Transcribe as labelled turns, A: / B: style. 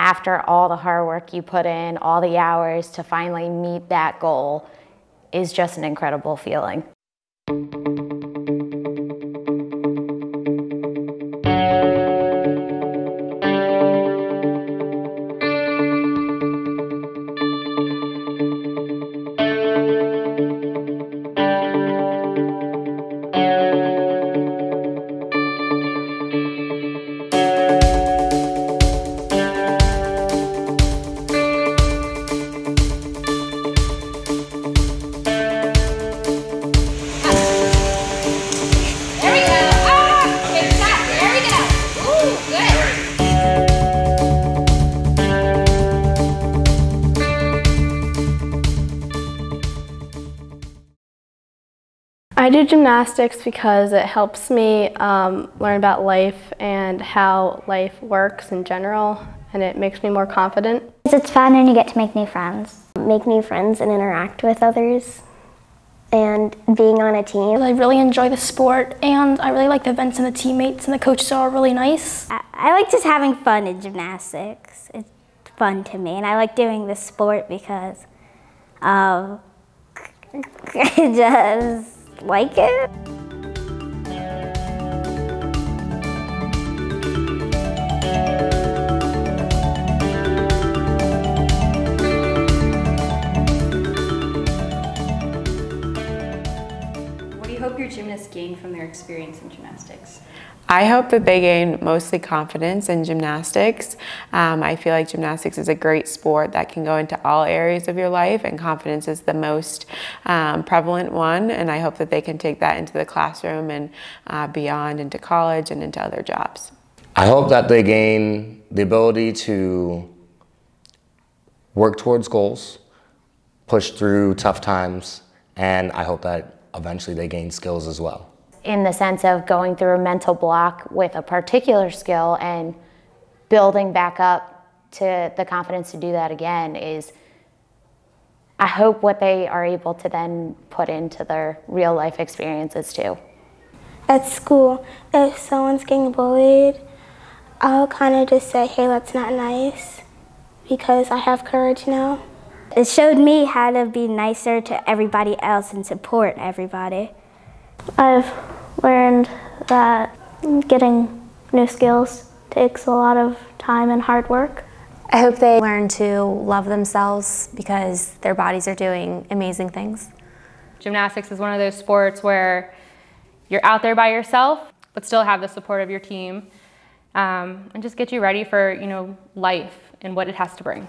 A: after all the hard work you put in, all the hours to finally meet that goal is just an incredible feeling.
B: I do gymnastics because it helps me um, learn about life and how life works in general, and it makes me more confident.
C: It's fun and you get to make new friends.
D: Make new friends and interact with others and being on a team.
E: I really enjoy the sport and I really like the events and the teammates and the coaches are all really nice.
C: I, I like just having fun in gymnastics. It's fun to me and I like doing this sport because um, it just like it.
F: Gymnasts gain from their experience in gymnastics?
G: I hope that they gain mostly confidence in gymnastics. Um, I feel like gymnastics is a great sport that can go into all areas of your life and confidence is the most um, prevalent one and I hope that they can take that into the classroom and uh, beyond into college and into other jobs.
H: I hope that they gain the ability to work towards goals, push through tough times, and I hope that eventually they gain skills as well
A: in the sense of going through a mental block with a particular skill and building back up to the confidence to do that again is I hope what they are able to then put into their real life experiences too.
I: At school, if someone's getting bullied, I'll kind of just say, hey, that's not nice because I have courage now.
C: It showed me how to be nicer to everybody else and support everybody.
J: I've learned that getting new skills takes a lot of time and hard work.
K: I hope they learn to love themselves because their bodies are doing amazing things.
L: Gymnastics is one of those sports where you're out there by yourself, but still have the support of your team, um, and just get you ready for you know life and what it has to bring.